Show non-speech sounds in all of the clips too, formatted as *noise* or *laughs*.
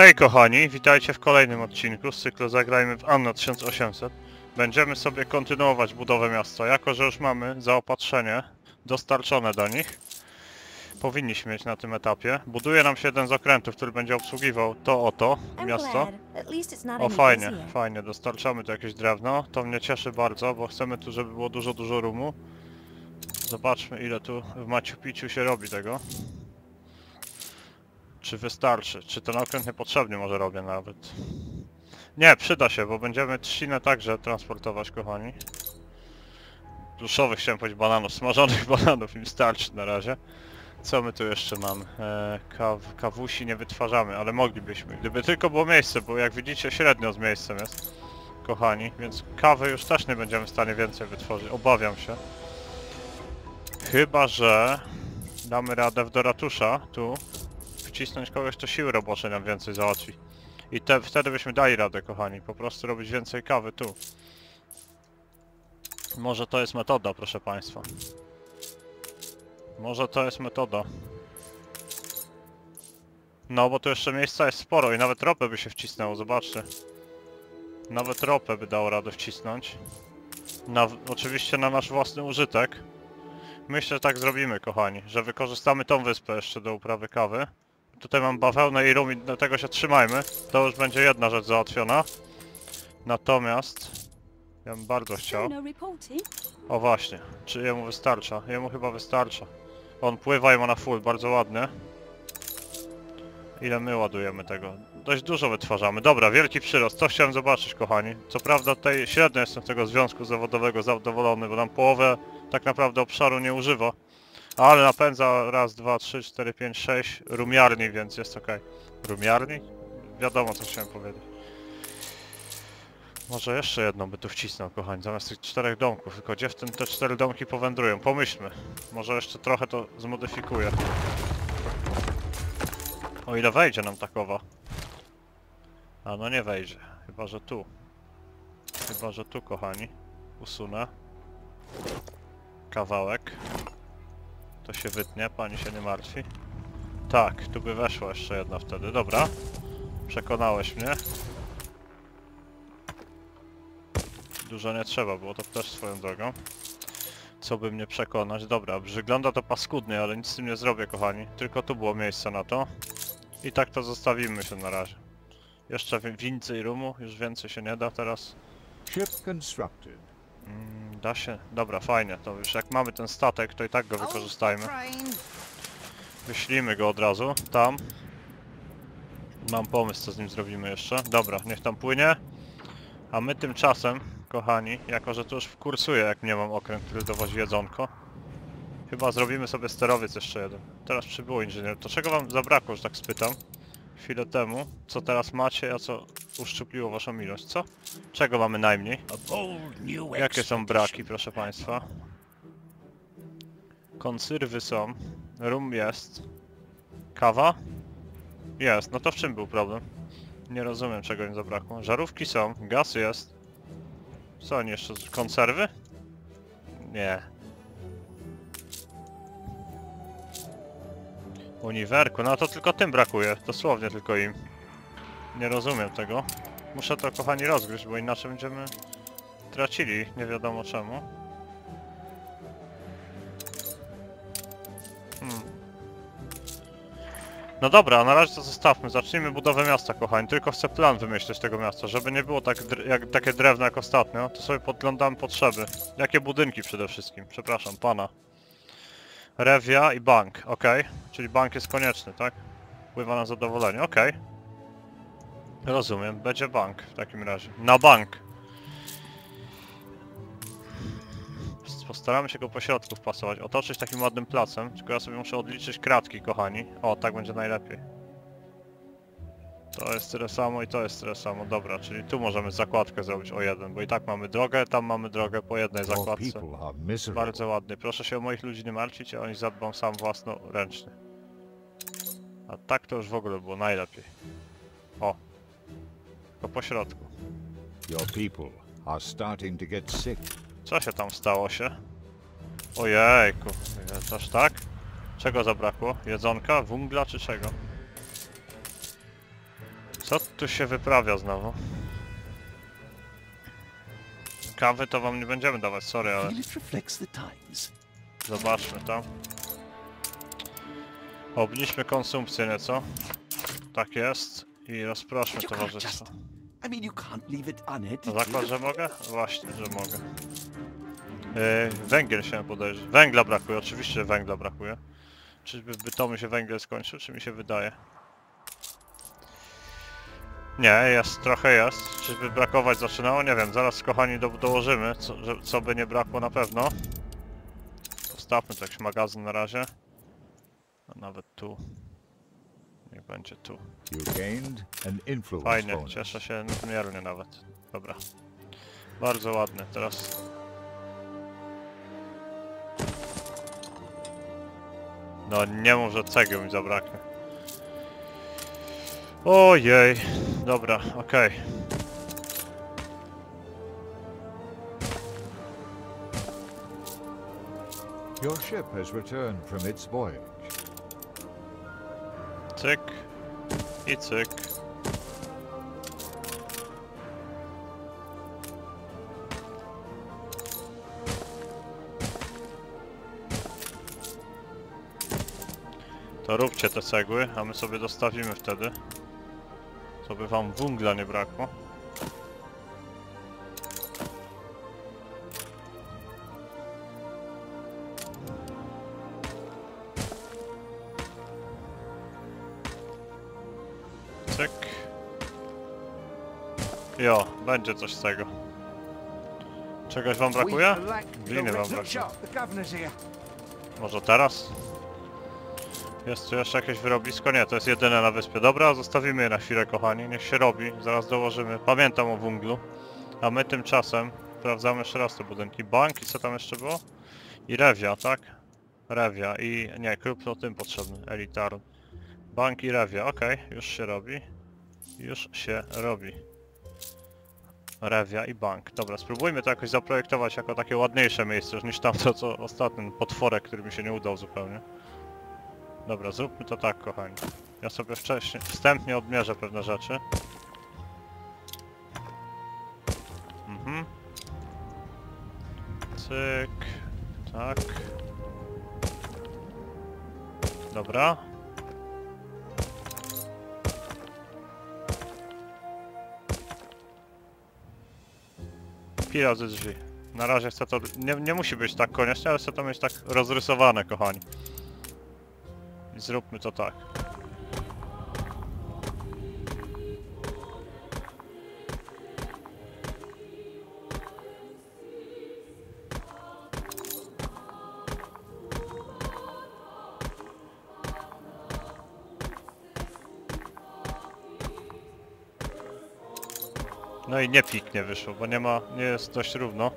Hej kochani, witajcie w kolejnym odcinku z cyklu Zagrajmy w Anno 1800. Będziemy sobie kontynuować budowę miasta, jako że już mamy zaopatrzenie dostarczone do nich. Powinniśmy mieć na tym etapie. Buduje nam się jeden z okrętów, który będzie obsługiwał to oto miasto. O fajnie, fajnie, dostarczamy tu jakieś drewno. To mnie cieszy bardzo, bo chcemy tu, żeby było dużo, dużo rumu. Zobaczmy ile tu w Maciu Piciu się robi tego. Czy wystarczy? Czy ten okręt niepotrzebnie może robię nawet? Nie, przyda się, bo będziemy trzcinę także transportować, kochani. Pluszowych chciałem powiedzieć bananów, smażonych *laughs* bananów im starczy na razie. Co my tu jeszcze mamy? E, kaw, kawusi nie wytwarzamy, ale moglibyśmy. Gdyby tylko było miejsce, bo jak widzicie średnio z miejscem jest, kochani, więc kawy już też nie będziemy w stanie więcej wytworzyć, obawiam się. Chyba, że damy radę w do ratusza, tu, wcisnąć kogoś, to siły robocze nam więcej załatwi. I te, wtedy byśmy dali radę, kochani, po prostu robić więcej kawy tu. Może to jest metoda, proszę Państwa. Może to jest metoda. No, bo tu jeszcze miejsca jest sporo i nawet ropę by się wcisnęło, zobaczcie. Nawet ropę by dało radę wcisnąć. Na, oczywiście na nasz własny użytek. Myślę, że tak zrobimy, kochani, że wykorzystamy tą wyspę jeszcze do uprawy kawy. Tutaj mam bawełnę i rum i do tego się trzymajmy. To już będzie jedna rzecz załatwiona. Natomiast... Ja bym bardzo chciał... O właśnie, czy jemu wystarcza? Jemu chyba wystarcza. On pływa i ma na full, bardzo ładnie. Ile my ładujemy tego? Dość dużo wytwarzamy. Dobra, wielki przyrost, to chciałem zobaczyć kochani. Co prawda tutaj średnio jestem z tego związku zawodowego zadowolony, bo nam połowę tak naprawdę obszaru nie używa. Ale napędza raz, dwa, trzy, cztery, pięć, sześć rumiarni, więc jest ok. Rumiarni? Wiadomo co chciałem powiedzieć. Może jeszcze jedną by tu wcisnął, kochani, zamiast tych czterech domków. Tylko gdzie w tym te cztery domki powędrują? Pomyślmy. Może jeszcze trochę to zmodyfikuję. O ile wejdzie nam takowa. A no nie wejdzie. Chyba, że tu. Chyba, że tu, kochani. Usunę. Kawałek. To się wytnie, pani się nie martwi. Tak, tu by weszła jeszcze jedna wtedy. Dobra. Przekonałeś mnie. Dużo nie trzeba było, to też swoją drogą. Co by mnie przekonać? Dobra, wygląda to paskudnie, ale nic z tym nie zrobię, kochani. Tylko tu było miejsce na to. I tak to zostawimy się na razie. Jeszcze wi- więcej rumu, już więcej się nie da teraz. Ship constructed. Mm, da się? Dobra, fajnie. To już jak mamy ten statek, to i tak go wykorzystajmy. Wyślijmy go od razu, tam. Mam pomysł, co z nim zrobimy jeszcze. Dobra, niech tam płynie. A my tymczasem, kochani, jako że tu już kursuję, jak nie mam okręt, który dowozi jedzonko. Chyba zrobimy sobie sterowiec jeszcze jeden. Teraz przybyło inżynier. To czego wam zabrakło, że tak spytam? Chwilę temu. Co teraz macie, a co uszczupliło waszą ilość, co? Czego mamy najmniej? Jakie są braki, proszę państwa? Konserwy są. Rum jest. Kawa? Jest. No to w czym był problem? Nie rozumiem czego im zabrakło. Żarówki są. Gaz jest. Co oni jeszcze? Konserwy? Nie. Uniwerku. No to tylko tym brakuje. Dosłownie tylko im. Nie rozumiem tego. Muszę to kochani rozgryźć, bo inaczej będziemy tracili, nie wiadomo czemu. Hmm. No dobra, na razie to zostawmy. Zacznijmy budowę miasta, kochani. Tylko chcę plan wymyślić tego miasta, żeby nie było tak jak, takie drewno jak ostatnio. To sobie podglądamy potrzeby. Jakie budynki przede wszystkim? Przepraszam, pana. Rewia i bank, ok. Czyli bank jest konieczny, tak? Wpływa na zadowolenie, ok. Rozumiem, będzie bank w takim razie. Na bank. Postaramy się go po środku wpasować, otoczyć takim ładnym placem, tylko ja sobie muszę odliczyć kratki, kochani. O, tak będzie najlepiej. To jest tyle samo i to jest tyle samo, dobra, czyli tu możemy zakładkę zrobić o jeden, bo i tak mamy drogę, tam mamy drogę po jednej zakładce. Bardzo ładnie, proszę się o moich ludzi nie martwić, ja o nich zadbam sam własnoręcznie. A tak to już w ogóle było najlepiej. O. Tylko po środku. Your people are starting to get sick. Co się tam stało się? Ojejku, jest aż tak? Czego zabrakło? Jedzonka, wungla czy czego? Co tu się wyprawia znowu? Kawy to wam nie będziemy dawać, sorry, ale zobaczmy to. Obniżmy konsumpcję nieco. Tak jest. I rozproszmy towarzystwo. unedited. zakład, że mogę? Właśnie, że mogę. Yy, węgiel się podejrzy. Węgla brakuje, oczywiście że węgla brakuje. Czyżby w Bytomiu się węgiel skończył, czy mi się wydaje? Nie, jest, trochę jest. Czyżby brakować zaczynało? Nie wiem, zaraz kochani do, dołożymy, co, że, co by nie brakło na pewno. Postawmy tu jakiś magazyn na razie. A nawet tu. Niech będzie tu. Fajnie, cieszę się nadmiernie nawet. Dobra. Bardzo ładny, teraz... No nie mów, że cegieł mi zabraknie. Ojej. Dobra, okej. Your ship has returned from its voyage. Cyk. I cyk. To róbcie te cegły, a my sobie dostawimy wtedy. Co by wam węgla nie brakło. Cyk. Jo, będzie coś z tego. Czegoś wam brakuje? Gliny wam brakuje. Może teraz? Jest tu jeszcze jakieś wyrobisko? Nie, to jest jedyne na wyspie. Dobra, zostawimy je na chwilę, kochani. Niech się robi. Zaraz dołożymy. Pamiętam o węglu. A my tymczasem sprawdzamy jeszcze raz te budynki. Bank i co tam jeszcze było? I Rewia, tak? Rewia i... nie, klub to tym potrzebny. Elitarny. Bank i Rewia, okej. Już się robi. Już się robi. Rewia i bank. Dobra, spróbujmy to jakoś zaprojektować jako takie ładniejsze miejsce niż tamto, co ostatni potworek, który mi się nie udał zupełnie. Dobra, zróbmy to tak, kochani. Ja sobie wcześniej, wstępnie odmierzę pewne rzeczy. Mhm. Cyk. Tak. Dobra. Pi razy drzwi. Na razie chcę to... Nie, nie musi być tak koniecznie, ale chcę to mieć tak rozrysowane, kochani. Zróbmy to tak. No i nie piknie wyszło, bo nie ma, nie jest dość równo.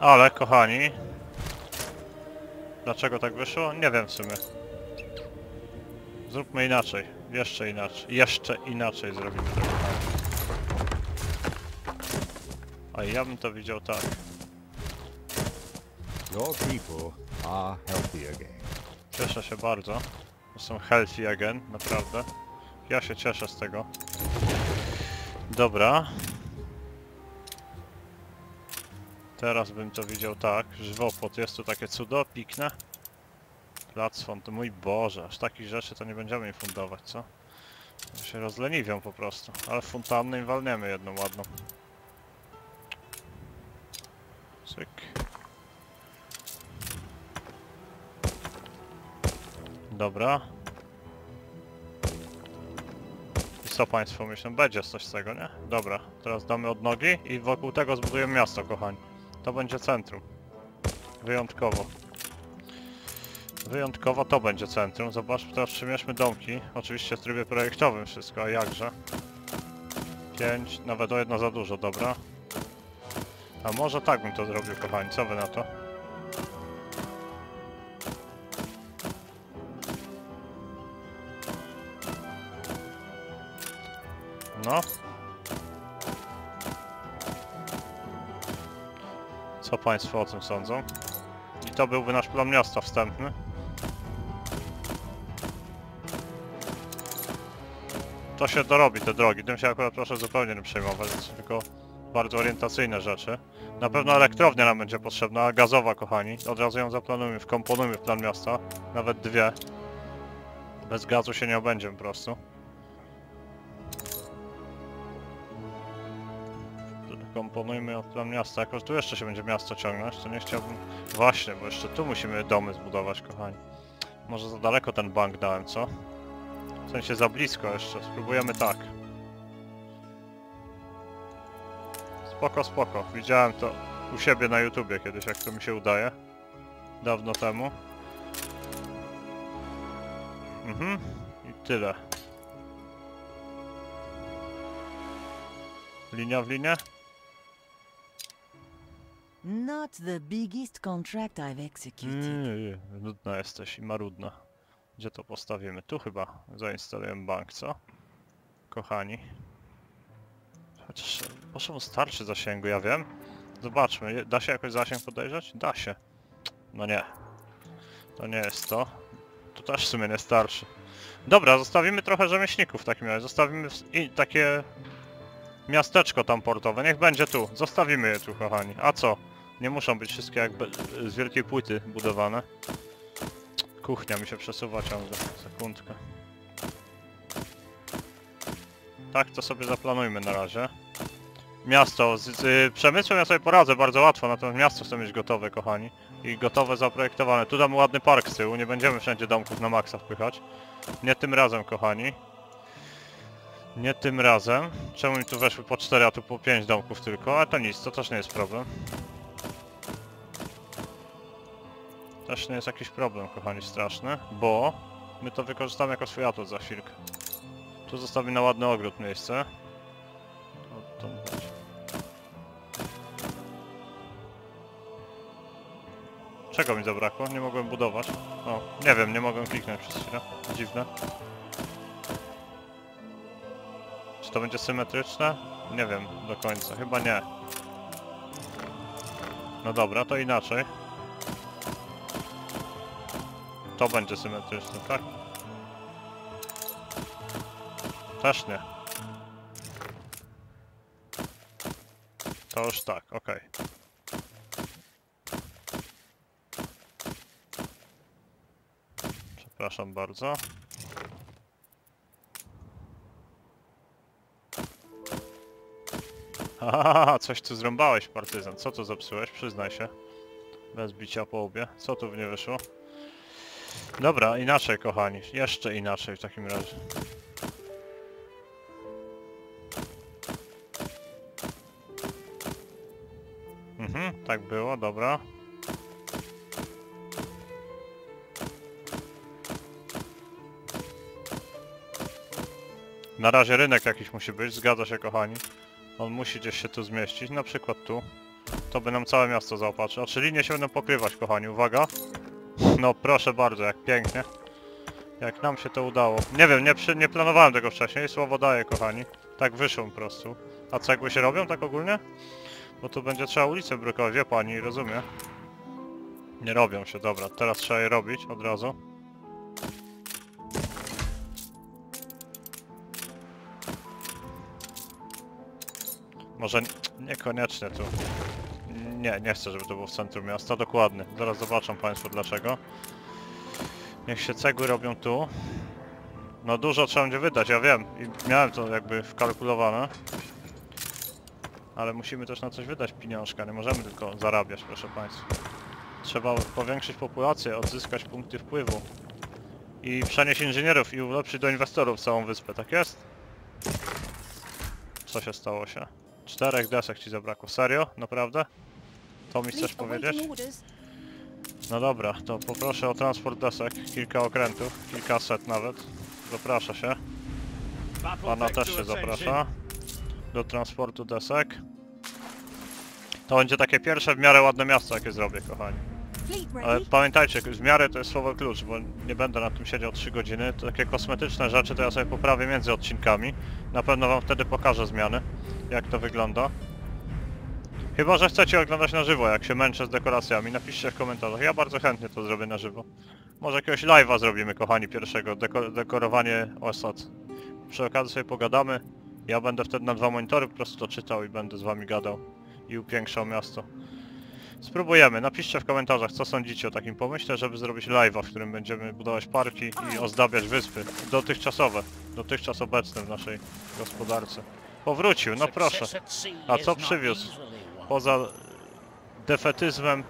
Ale kochani, dlaczego tak wyszło? Nie wiem w sumie. Zróbmy inaczej, jeszcze inaczej, jeszcze inaczej zrobimy to. A ja bym to widział tak. Your people are healthy again. Cieszę się bardzo. Są healthy again, naprawdę. Ja się cieszę z tego. Dobra. Teraz bym to widział tak. Żywopłot, jest tu takie cudo, piknę. Plac font, mój Boże, aż takich rzeczy to nie będziemy im fundować, co? To się rozleniwią po prostu. Ale fontanny im walniemy jedną ładną. Cyk. Dobra. I co państwo myślą? Będzie coś z tego, nie? Dobra, teraz damy od nogi i wokół tego zbudujemy miasto, kochani. To będzie centrum. Wyjątkowo. Wyjątkowo to będzie centrum. Zobaczmy, teraz przymierzmy domki. Oczywiście w trybie projektowym wszystko, a jakże. 5, nawet o jedno za dużo, dobra. A może tak bym to zrobił, kochani, co wy na to? No. Co Państwo o tym sądzą? I to byłby nasz plan miasta wstępny. To się dorobi, te drogi. Tym się akurat proszę zupełnie nie przejmować, to są tylko bardzo orientacyjne rzeczy. Na pewno elektrownia nam będzie potrzebna, gazowa kochani. Od razu ją zaplanujmy, wkomponujmy w plan miasta. Nawet dwie. Bez gazu się nie obędziemy po prostu. Komponujmy w plan miasta. Jako, że tu jeszcze się będzie miasto ciągnąć, to nie chciałbym... Właśnie, bo jeszcze tu musimy domy zbudować, kochani. Może za daleko ten bank dałem, co? W sensie za blisko jeszcze. Spróbujemy tak. Spoko, spoko. Widziałem to u siebie na YouTubie kiedyś, jak to mi się udaje. Dawno temu. Mhm. I tyle. Linia w linię? Not the biggest contract I've executed. Nie, nudna jesteś i marudna. Gdzie to postawimy? Tu chyba zainstalujemy bank, co? Kochani. Chociaż może mu starczy zasięgu, ja wiem. Zobaczmy, da się jakoś zasięg podejrzeć? Da się. No nie. To nie jest to. To też w sumie nie starczy. Dobra, zostawimy trochę rzemieślników w takim razie. Zostawimy takie miasteczko tam portowe. Niech będzie tu. Zostawimy je tu, kochani. A co? Nie muszą być wszystkie jakby z wielkiej płyty budowane. Kuchnia mi się przesuwa ciągle. Sekundkę. Tak, to sobie zaplanujmy na razie. Miasto. Z, z przemysłem ja sobie poradzę bardzo łatwo, natomiast miasto chcę mieć gotowe, kochani. I gotowe, zaprojektowane. Tu damy ładny park z tyłu, nie będziemy wszędzie domków na maksa wpychać. Nie tym razem, kochani. Nie tym razem. Czemu mi tu weszły po 4, a tu po 5 domków tylko? Ale to nic, to też nie jest problem. Też nie jest jakiś problem, kochani, straszny, bo my to wykorzystamy jako swój atut za chwilkę. Tu zostawimy na ładny ogród miejsce. Czego mi zabrakło? Nie mogłem budować. O, nie wiem, nie mogłem kliknąć przez chwilę. Dziwne. Czy to będzie symetryczne? Nie wiem do końca, chyba nie. No dobra, to inaczej. To będzie symetryczne, tak? Też nie. To już tak, okej. Przepraszam bardzo. *laughs* Haha, coś tu zrąbałeś, partyzan. Co tu zepsułeś? Przyznaj się. Bez bicia po łbie. Co tu w nie wyszło? Dobra, inaczej kochani. Jeszcze inaczej w takim razie. Mhm, tak było, dobra. Na razie rynek jakiś musi być, zgadza się kochani. On musi gdzieś się tu zmieścić, na przykład tu. To by nam całe miasto zaopatrzyło. Czy linie się będą pokrywać kochani, uwaga. No proszę bardzo, jak pięknie. Jak nam się to udało. Nie wiem, nie, nie planowałem tego wcześniej, słowo daję kochani. Tak wyszło po prostu. A cegły się robią tak ogólnie? Bo tu będzie trzeba ulicę brukować, wie pani, rozumie. Nie robią się, dobra, teraz trzeba je robić od razu. Może niekoniecznie tu. Nie, nie chcę, żeby to było w centrum miasta, dokładnie. Zaraz zobaczą Państwo dlaczego. Niech się cegły robią tu. No dużo trzeba będzie wydać, ja wiem. I miałem to jakby wkalkulowane. Ale musimy też na coś wydać pieniążka, nie możemy tylko zarabiać, proszę Państwa. Trzeba powiększyć populację, odzyskać punkty wpływu. I przenieść inżynierów i ulepszyć do inwestorów całą wyspę, tak jest? Co się stało się? Czterech desek ci zabrakło. Serio? Naprawdę? To mi chcesz powiedzieć? No dobra, to poproszę o transport desek. Kilka okrętów, kilkaset nawet. Zaprasza się. Pana też się zaprasza. Do transportu desek. To będzie takie pierwsze w miarę ładne miasto, jakie zrobię, kochani. Ale pamiętajcie, w miarę to jest słowo klucz, bo nie będę na tym siedział 3 godziny. To takie kosmetyczne rzeczy to ja sobie poprawię między odcinkami. Na pewno wam wtedy pokażę zmiany, jak to wygląda. Chyba, że chcecie oglądać na żywo, jak się męczę z dekoracjami. Napiszcie w komentarzach. Ja bardzo chętnie to zrobię na żywo. Może jakiegoś live'a zrobimy, kochani, pierwszego. Deko dekorowanie osad. Przy okazji sobie pogadamy. Ja będę wtedy na dwa monitory po prostu to czytał i będę z wami gadał i upiększał miasto. Spróbujemy. Napiszcie w komentarzach, co sądzicie o takim pomyśle, żeby zrobić live'a, w którym będziemy budować parki i ozdabiać wyspy. Dotychczasowe. Dotychczas obecne w naszej gospodarce. Powrócił, no proszę. A co przywiózł? Poza defetyzmem,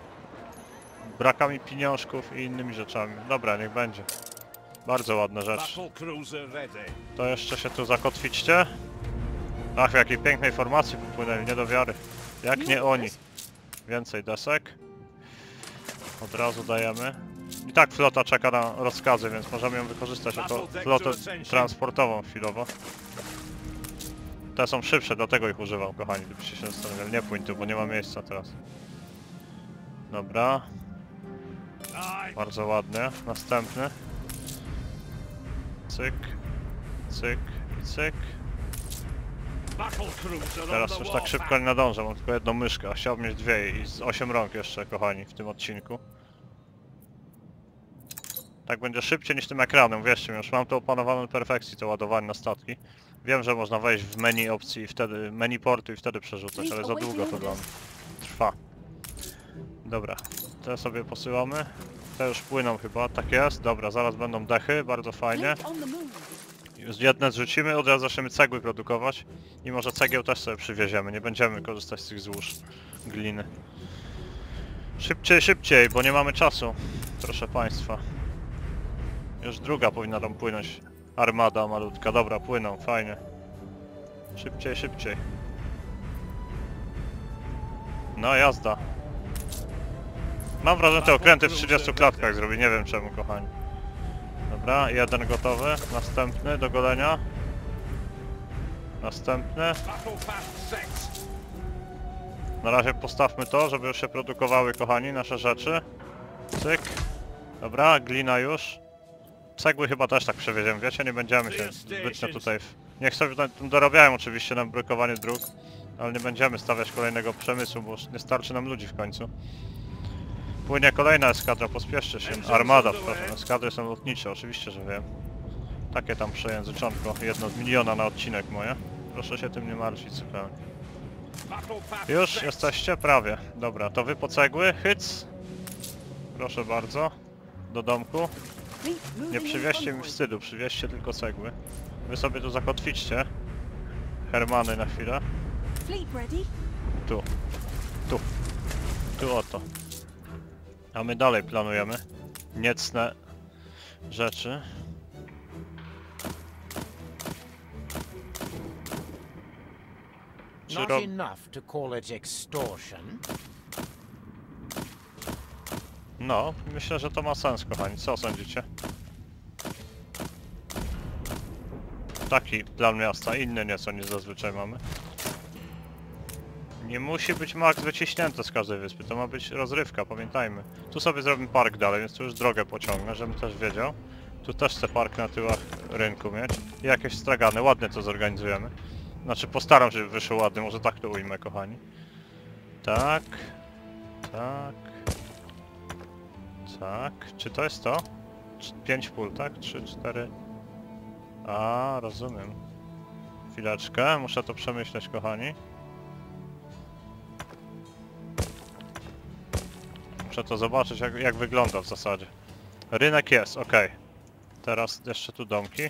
brakami pieniążków i innymi rzeczami. Dobra, niech będzie. Bardzo ładna rzecz. To jeszcze się tu zakotwiczcie. Ach, w jakiej pięknej formacji popłynęli, nie do wiary. Jak nie oni. Więcej desek. Od razu dajemy. I tak flota czeka na rozkazy, więc możemy ją wykorzystać jako flotę transportową chwilowo. Te są szybsze, dlatego ich używam, kochani, gdybyście się zastanawiali. Nie płyń tu, bo nie ma miejsca teraz. Dobra, bardzo ładnie. Następny. Cyk, cyk i cyk. Teraz już tak szybko nie nadążę, mam tylko jedną myszkę, a chciałbym mieć dwie i z 8 rąk jeszcze, kochani, w tym odcinku. Tak będzie szybciej niż tym ekranem, wierzcie mi, już mam to opanowane perfekcji, to ładowanie na statki. Wiem, że można wejść w menu opcji i wtedy, menu portu i wtedy przerzucać, ale za długo to dla mnie. Trwa. Dobra, te sobie posyłamy. Te już płyną chyba, tak jest, dobra, zaraz będą dechy, bardzo fajnie. Już Jedne zrzucimy, od razu zaczniemy cegły produkować. I może cegieł też sobie przywieziemy, nie będziemy korzystać z tych złóż gliny. Szybciej, szybciej, bo nie mamy czasu, proszę państwa. Już druga powinna tam płynąć. Armada malutka, dobra, płyną, fajnie. Szybciej, szybciej. No jazda. Mam wrażenie, że te okręty w 30 klatkach zrobi, nie wiem czemu, kochani. Dobra, jeden gotowy. Następny do golenia. Następny. Na razie postawmy to, żeby już się produkowały, kochani, nasze rzeczy. Cyk. Dobra, glina już. Cegły chyba też tak przewieziemy, wiecie, nie będziemy się zbytnio tutaj... W... Niech sobie tutaj tym dorabiają oczywiście na brukowanie dróg, ale nie będziemy stawiać kolejnego przemysłu, bo już nie starczy nam ludzi w końcu. Płynie kolejna eskadra, pospieszcie się. Armada, przepraszam, eskadry są lotnicze, oczywiście, że wiem. Takie tam przejęzyczonko, jedno z miliona na odcinek moje. Proszę się tym nie martwić zupełnie. Już jesteście? Prawie. Dobra, to wy po cegły, hyc. Proszę bardzo. Do domku. Nie przywieźcie mi wstydu, przywieźcie tylko cegły. Wy sobie tu zakotwiczcie. Hermany na chwilę. Tu. Tu. Tu oto. A my dalej planujemy. Niecne rzeczy. Czy Not rob... enough to call it extortion. No, myślę, że to ma sens, kochani. Co sądzicie? Taki plan miasta, inny nieco niż zazwyczaj mamy. Nie musi być max wyciśnięte z każdej wyspy, to ma być rozrywka, pamiętajmy. Tu sobie zrobimy park dalej, więc tu już drogę pociągnę, żebym też wiedział. Tu też chcę park na tyłach rynku mieć. Jakieś stragany, ładnie to zorganizujemy. Znaczy postaram się, żeby wyszło ładnie, może tak to ujmę, kochani. Tak. Tak. Tak, czy to jest to? 5 pól, tak? 3, 4. A, rozumiem. Chwileczkę, muszę to przemyśleć, kochani. Muszę to zobaczyć, jak, jak wygląda w zasadzie. Rynek jest, ok. Teraz jeszcze tu domki.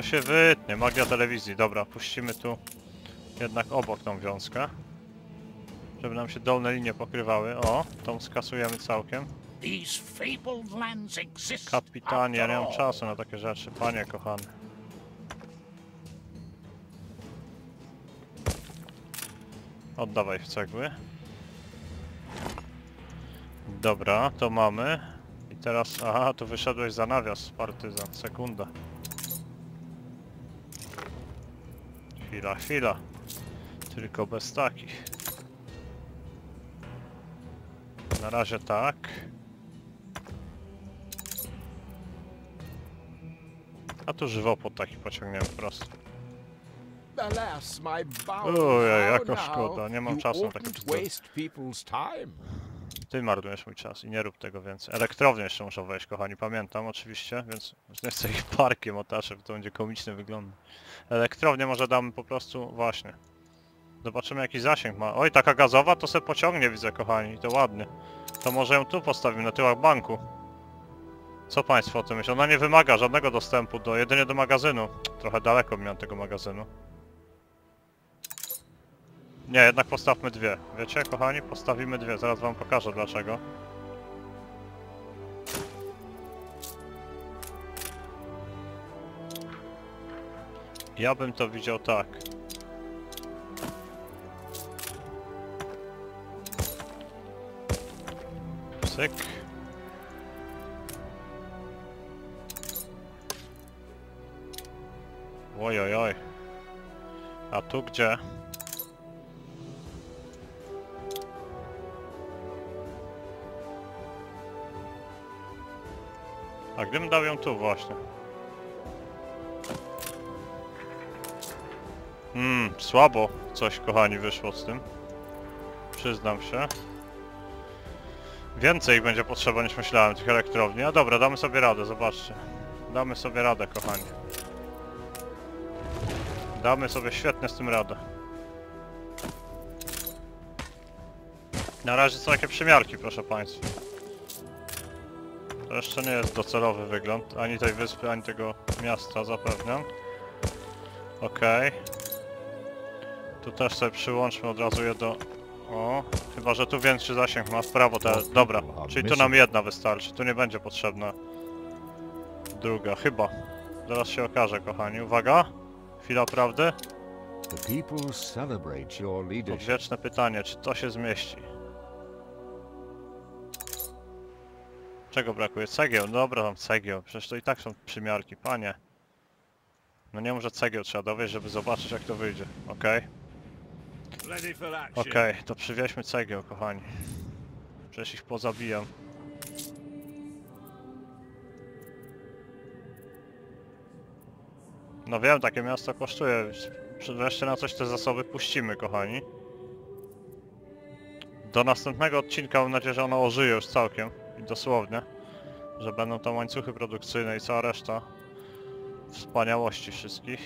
To się wytnie, magia telewizji. Dobra, puścimy tu jednak obok tą wiązkę. Żeby nam się dolne linie pokrywały. O, tą skasujemy całkiem. Kapitanie, ja nie mam czasu na takie rzeczy, panie kochany. Oddawaj w cegły. Dobra, to mamy. I teraz, aha, tu wyszedłeś za nawias, partyzan, sekunda. Chwila, chwila. Tylko bez takich. Na razie tak. A tu żywopłot taki pociągniemy po prostu. Alas, my bound. Ojej, jaka szkoda, nie mam czasu na takie Ty marnujesz mój czas i nie rób tego więcej. Elektrownie jeszcze muszą wejść, kochani, pamiętam oczywiście, więc nie chcę ich parkiem otaczać, bo to będzie komiczny wygląd. Elektrownię może damy po prostu, właśnie. Zobaczymy jaki zasięg ma. Oj, taka gazowa to se pociągnie widzę, kochani, to ładnie. To może ją tu postawimy, na tyłach banku. Co państwo o tym myślą? Ona nie wymaga żadnego dostępu do, jedynie do magazynu. Trochę daleko miałem tego magazynu. Nie, jednak postawmy dwie. Wiecie, kochani? Postawimy dwie. Zaraz wam pokażę dlaczego. Ja bym to widział tak. Syk. Oj, oj, oj. A tu gdzie? A gdybym dał ją tu właśnie? Hmm, słabo coś kochani wyszło z tym. Przyznam się. Więcej ich będzie potrzeba niż myślałem tych elektrowni. A dobra, damy sobie radę, zobaczcie. Damy sobie radę, kochani. Damy sobie świetnie z tym radę. Na razie są takie przymiarki, proszę Państwa. Jeszcze nie jest docelowy wygląd, ani tej wyspy, ani tego miasta zapewniam. Okej. Tu też sobie przyłączmy od razu je do... O, chyba że tu większy zasięg ma w prawo te... Dobra, czyli tu nam jedna wystarczy, tu nie będzie potrzebna druga, chyba. Zaraz się okaże, kochani. Uwaga! Chwila prawdy. Odwieczne pytanie, czy to się zmieści? Czego brakuje? Cegieł, no dobra, tam cegieł. Przecież to i tak są przymiarki, panie. No nie może cegieł trzeba dowieść, żeby zobaczyć jak to wyjdzie. Okej? Okej, to przywieźmy cegieł, kochani. Przecież ich pozabijam. No wiem, takie miasto kosztuje. Wreszcie na coś te zasoby puścimy, kochani. Do następnego odcinka mam nadzieję, że ono ożyje już całkiem. Dosłownie. Że będą tam łańcuchy produkcyjne i cała reszta. Wspaniałości wszystkich.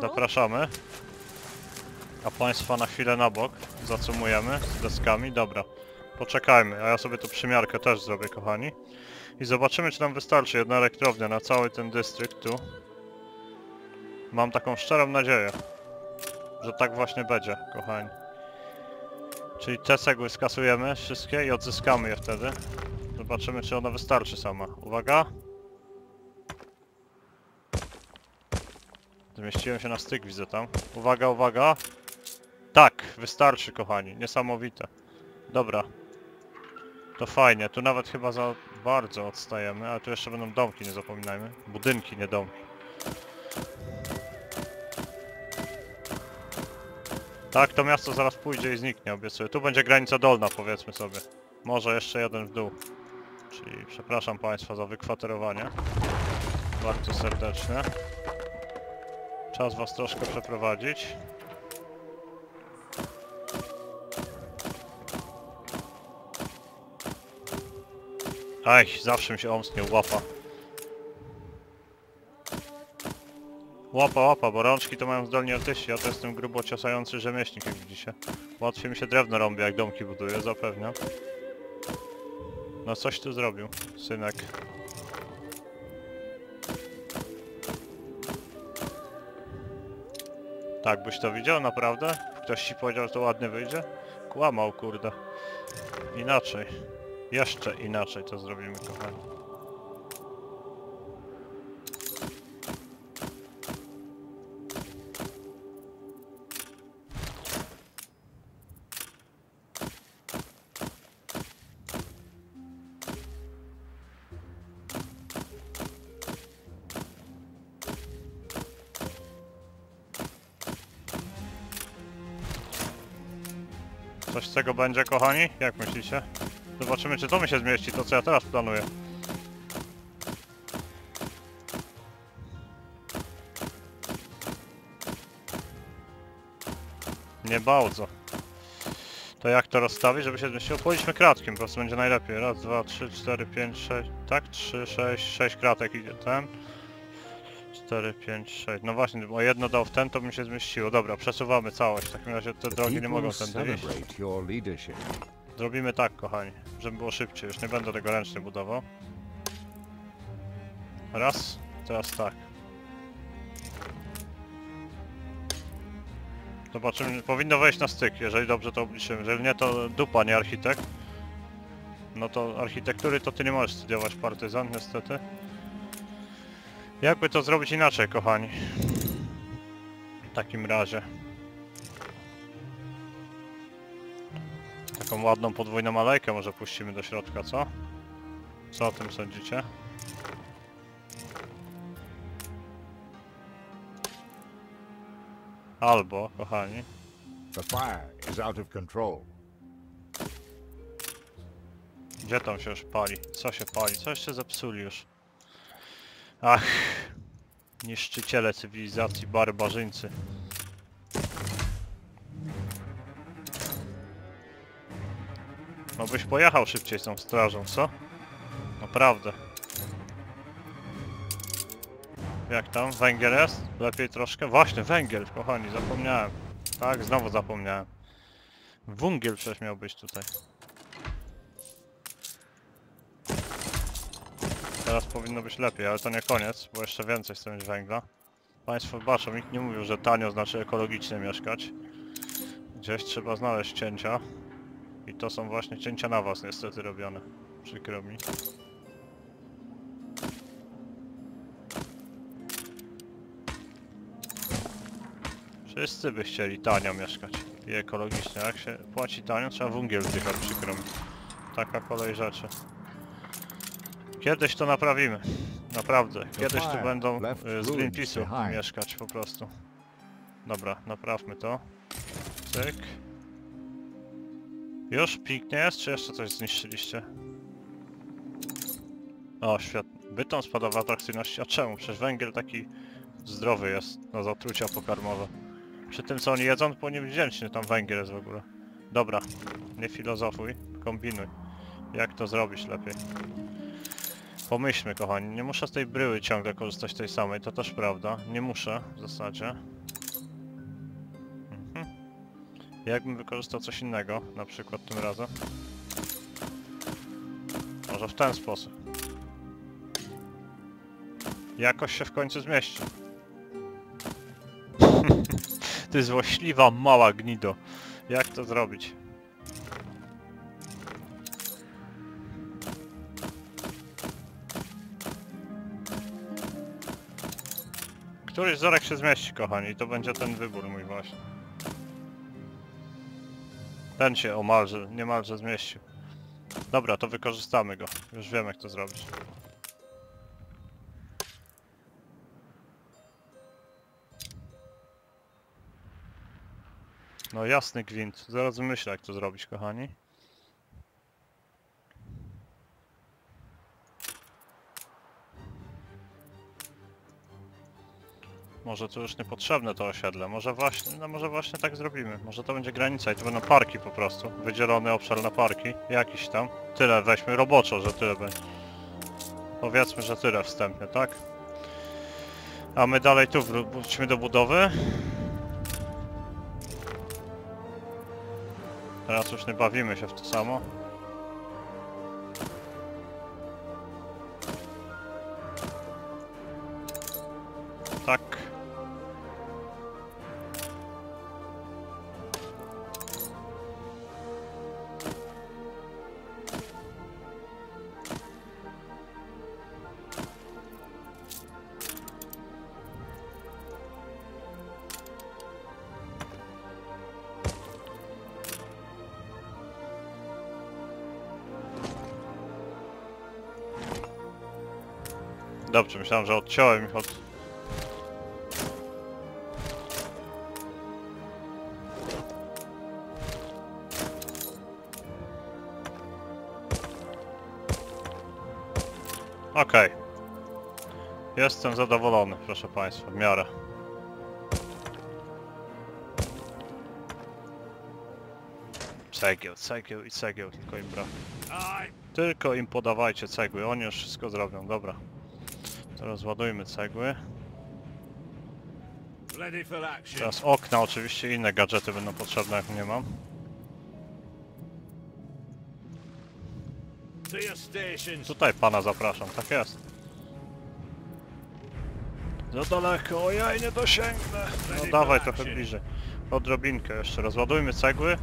Zapraszamy. A Państwa na chwilę na bok. Zacumujemy z deskami. Dobra. Poczekajmy, a ja sobie tu przymiarkę też zrobię, kochani. I zobaczymy, czy nam wystarczy jedna elektrownia na cały ten dystrykt tu. Mam taką szczerą nadzieję, że tak właśnie będzie, kochani. Czyli te cegły skasujemy wszystkie i odzyskamy je wtedy. Zobaczymy, czy ona wystarczy sama. Uwaga! Zmieściłem się na styk, widzę tam. Uwaga, uwaga! Tak, wystarczy, kochani. Niesamowite. Dobra. To fajnie. Tu nawet chyba za bardzo odstajemy, ale tu jeszcze będą domki, nie zapominajmy. Budynki, nie domki. Tak, to miasto zaraz pójdzie i zniknie, obiecuję. Tu będzie granica dolna, powiedzmy sobie. Może jeszcze jeden w dół. Czyli przepraszam Państwa za wykwaterowanie. Bardzo serdecznie. Czas was troszkę przeprowadzić. Aj, zawsze mi się omsknie łapa. Łapa, łapa, bo rączki to mają zdolni artyści, ja to jestem grubo ciosający rzemieślnik, jak widzicie. Łatwiej mi się drewno rąbi, jak domki buduję, zapewniam. No coś tu zrobił, synek. Tak byś to widział, naprawdę? Ktoś ci powiedział, że to ładnie wyjdzie? Kłamał, kurde. Inaczej. Jeszcze inaczej to zrobimy, kochani. będzie, kochani? Jak myślicie? Zobaczymy, czy to mi się zmieści, to co ja teraz planuję. Nie bardzo. To jak to rozstawić, żeby się zmieściło? Pójdźmy kratkiem, po prostu będzie najlepiej. Raz, dwa, trzy, cztery, pięć, sześć... Tak? Trzy, sześć, sześć kratek idzie ten. Cztery, pięć, sześć. No właśnie, bo jedno dał w ten, to by mi się zmieściło. Dobra, przesuwamy całość. W takim razie te drogi nie mogą tędy iść. Zrobimy tak, kochani, żeby było szybciej. Już nie będę tego ręcznie budował. Raz, teraz tak. Zobaczymy, powinno wejść na styk, jeżeli dobrze to obliczymy. Jeżeli nie, to dupa, nie architekt. No to architektury to ty nie możesz studiować partyzan, niestety. Jakby to zrobić inaczej, kochani? W takim razie. Taką ładną podwójną alejkę może puścimy do środka, co? Co o tym sądzicie? Albo, kochani, The fire is out of control. gdzie tam się już pali? Co się pali? Co jeszcze zepsuli już? Ach, niszczyciele cywilizacji, barbarzyńcy. No byś pojechał szybciej z tą strażą, co? Naprawdę. Jak tam? Węgiel jest? Lepiej troszkę? Właśnie, węgiel, kochani, zapomniałem. Tak, znowu zapomniałem. Wungiel przecież miał być tutaj. Teraz powinno być lepiej, ale to nie koniec, bo jeszcze więcej chcę mieć węgla. Państwo baczą, nikt nie mówił, że tanio znaczy ekologicznie mieszkać. Gdzieś trzeba znaleźć cięcia. I to są właśnie cięcia na was niestety robione. Przykro mi. Wszyscy by chcieli tanio mieszkać i ekologicznie. Jak się płaci tanio, trzeba węgiel wdychać, przykro mi. Taka kolej rzeczy. Kiedyś to naprawimy. Naprawdę. Kiedyś tu będą y, z Greenpeace'u mieszkać po prostu. Dobra, naprawmy to. Cyk. Już pięknie jest, czy jeszcze coś zniszczyliście? O, świetnie. Bytom spada w atrakcyjności. A czemu? Przecież węgiel taki zdrowy jest na zatrucia pokarmowe. Przy tym co oni jedzą, to powinien być wdzięczny, tam węgiel jest w ogóle. Dobra, nie filozofuj, kombinuj. Jak to zrobić lepiej? Pomyślmy kochani, nie muszę z tej bryły ciągle korzystać tej samej, to też prawda. Nie muszę w zasadzie. Mhm. Jakbym wykorzystał coś innego, na przykład tym razem. Może w ten sposób. Jakoś się w końcu zmieści. *laughs* Ty złośliwa mała gnido. Jak to zrobić? Któryś wzorek się zmieści, kochani, to będzie ten wybór mój właśnie. Ten się omalże, niemalże zmieścił. Dobra, to wykorzystamy go. Już wiem jak to zrobić. No jasny gwint. Zaraz wymyślę jak to zrobić, kochani. Może to już niepotrzebne to osiedle. Może właśnie, no może właśnie tak zrobimy. Może to będzie granica i to będą parki po prostu. Wydzielony obszar na parki. Jakiś tam. Tyle weźmy roboczo, że tyle będzie. Powiedzmy, że tyle wstępnie, tak? A my dalej tu wró- wróćmy do budowy. Teraz już nie bawimy się w to samo. Dobrze, myślałem, że odciąłem ich od... Okej. Jestem zadowolony, proszę Państwa, w miarę. Cegieł, cegieł i cegieł, tylko im brak. Tylko im podawajcie cegły, oni już wszystko zrobią, dobra. Teraz ładujmy cegły. Teraz okna, oczywiście inne gadżety będą potrzebne, jak nie mam. Tutaj pana zapraszam, tak jest. Za daleko, ojej, nie dosięgnę. No dawaj trochę bliżej. Odrobinkę jeszcze, rozładujmy cegły.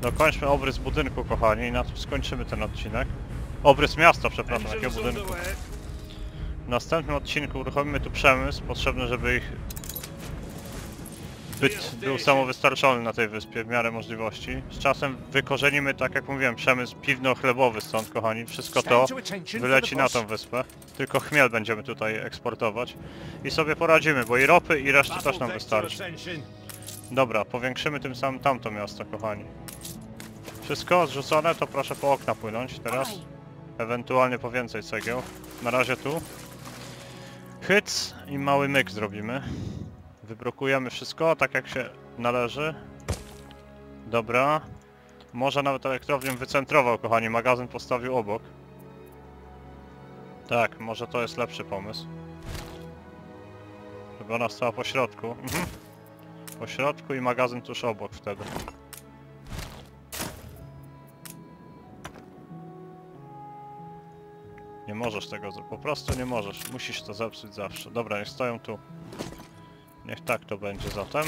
Dokończmy obrys budynku, kochani, i na tym skończymy ten odcinek. Obrys miasta, przepraszam, jakiego budynku. W następnym odcinku uruchomimy tu przemysł, potrzebny, żeby ich byt był samowystarczalny na tej wyspie w miarę możliwości. Z czasem wykorzenimy, tak jak mówiłem, przemysł piwno-chlebowy stąd, kochani. Wszystko to wyleci na tą wyspę. Tylko chmiel będziemy tutaj eksportować. I sobie poradzimy, bo i ropy i reszty też nam wystarczy. Dobra, powiększymy tym samym tamto miasto, kochani. Wszystko zrzucone, to proszę po okna płynąć teraz. Ewentualnie po więcej cegieł. Na razie tu. Hyc i mały myk zrobimy. Wybrokujemy wszystko, tak jak się należy. Dobra. Może nawet elektrownię wycentrował, kochani. Magazyn postawił obok. Tak, może to jest lepszy pomysł. Żeby ona stała po środku. Mhm. Po środku i magazyn tuż obok wtedy. Nie możesz tego zrobić, po prostu nie możesz. Musisz to zepsuć zawsze. Dobra, niech stoją tu. Niech tak to będzie zatem.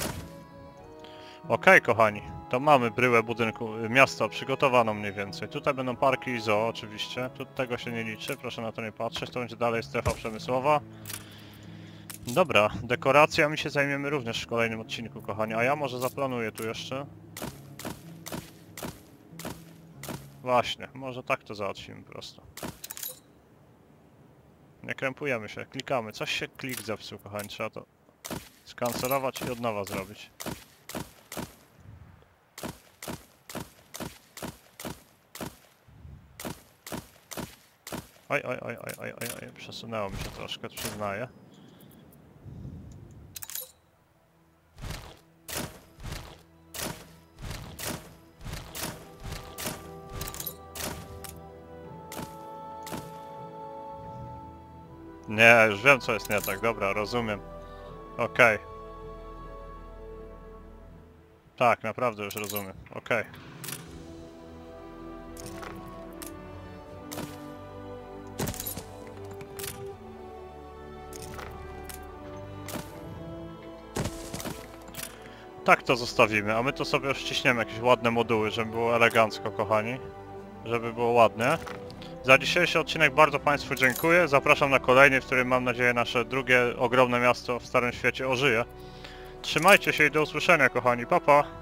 Okej, kochani, to mamy bryłę budynku, y, miasta przygotowaną mniej więcej. Tutaj będą parki i zoo oczywiście. Tu tego się nie liczy, proszę na to nie patrzeć. To będzie dalej strefa przemysłowa. Dobra, dekoracjami się zajmiemy również w kolejnym odcinku, kochani. A ja może zaplanuję tu jeszcze. Właśnie, może tak to załatwimy prosto. Nie krępujemy się, klikamy. Coś się klik zepsuł, kochani. Trzeba to skancelować i od nowa zrobić. Oj, oj, oj, oj, oj, oj, przesunęło mi się troszkę, przyznaję. Nie, już wiem co jest nie tak, dobra, rozumiem. Okej. Tak, naprawdę już rozumiem, okej. Tak to zostawimy, a my to sobie ściśniemy jakieś ładne moduły, żeby było elegancko, kochani. Żeby było ładnie. Za dzisiejszy odcinek bardzo Państwu dziękuję. Zapraszam na kolejny, w którym mam nadzieję nasze drugie ogromne miasto w Starym Świecie ożyje. Trzymajcie się i do usłyszenia kochani. Pa pa!